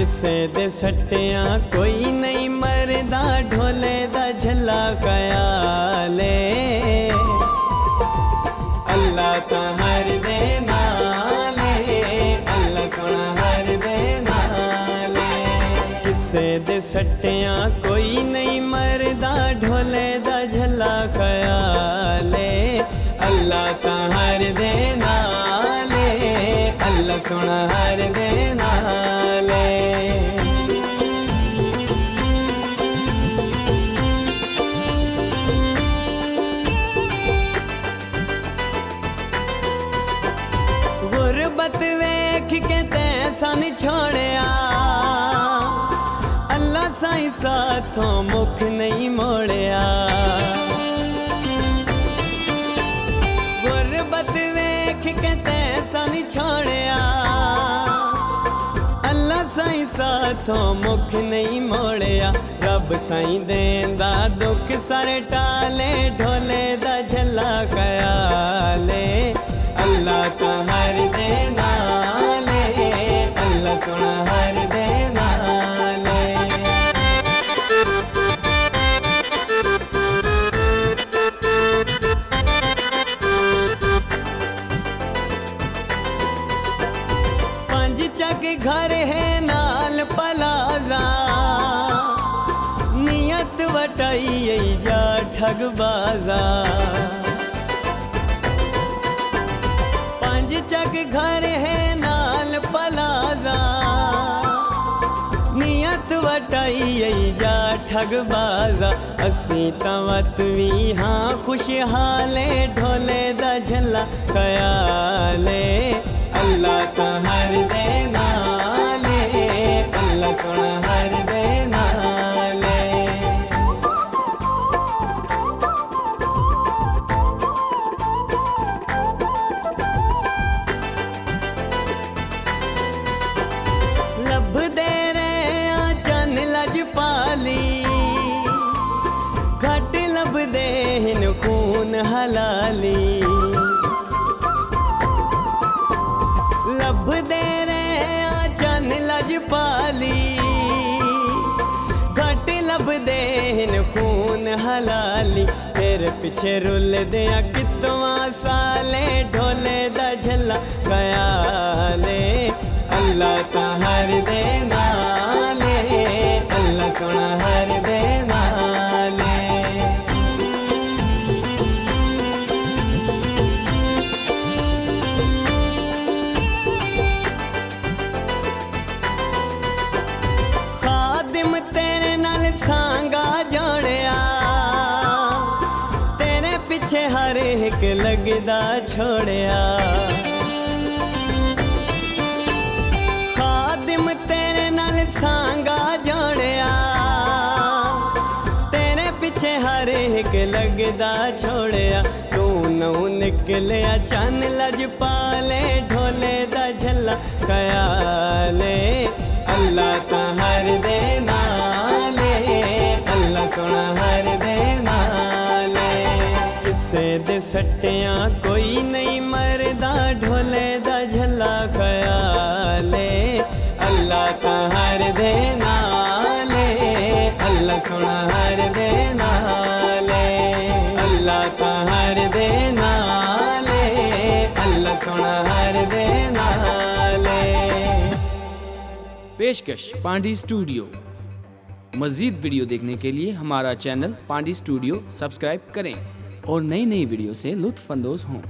ਕਿਸੇ ਦੇ ਸੱਟਿਆਂ ਕੋਈ ਨਹੀਂ ਮਰਦਾ ਢੋਲੇ ਦਾ ਝੱਲਾ ਖਿਆਲੇ ਅੱਲਾ ਤਾਂ ਹਰ ਦੇ ਨਾਲੇ ਅੱਲਾ ਸੋਹਣਾ ਹਰ ਦੇ ਨਾਲੇ ਕਿਸੇ ਦੇ ਸੱਟਿਆਂ ਕੋਈ ਨਹੀਂ ਮਰਦਾ ਢੋਲੇ ਦਾ ਝੱਲਾ ਖਿਆਲੇ ਅੱਲਾ ਤਾਂ ਹਰ ਦੇ ਨਾਲੇ ਅੱਲਾ ਸੋਹਣਾ ਹਰ ਦੇ ਨਾਲੇ गुरबत वेख के तैसा छोड़िया अल्लाह साई साथों मुख नहीं मोड़िया। गुरबत वेख के तैसा नहीं छोड़िया अल्लाह साई साथों मुख नहीं मोड़िया। रब साईं देंदा दुख सर टाले, ढोले दा झल्ला कयाले। अल्लाह सुन देना के घर है नाल पलाजा। नियत वटाई वटाइया ठगबाजा आज जग घर है नाल पलाजा। नियत वटाई जा ठगबाजा असी तवत वी हाँ खुशहाले ढोले दझला कयाले पाली। घट लब देन, खून हलाली। तेरे पीछे रुल दिया कितवा साले। ढोले दझला कयाले। अल्लाह का हर दे नाले। अल्लाह सुना हर दे लगदा छोड़िया। खादिम तेरे नाल सांगा जोड़िया। तेरे पीछे हर एक लगदा छोड़िया। तू नौ निकलिया चन लज पाले, ढोले दा झला कयाले, अल्लाह तो हर दे नाले। अल्लाह सोना हर दे ਕਿਸੇ ਦੇ ਸੱਟਿਆਂ ਕੋਈ ਨਹੀਂ ਮਰਦਾ ਢੋਲੇ ਦਾ ਝੱਲਾ ਖਿਆਲੇ ਅੱਲਾ ਤਾਂ ਹਰ ਦੇ ਨਾਲੇ ਅੱਲਾ ਸੋਹਣਾ ਹਰ ਦੇ ਨਾਲੇ ਅੱਲਾ ਤਾਂ ਹਰ ਦੇ ਨਾਲੇ ਅੱਲਾ ਸੋਹਣਾ ਹਰ ਦੇ ਨਾਲੇ पेशकश पांडी स्टूडियो मज़ीद वीडियो देखने के लिए हमारा चैनल पांडी स्टूडियो सब्सक्राइब करें और नई नई वीडियो से लुत्फ़ अंदोज़ हों।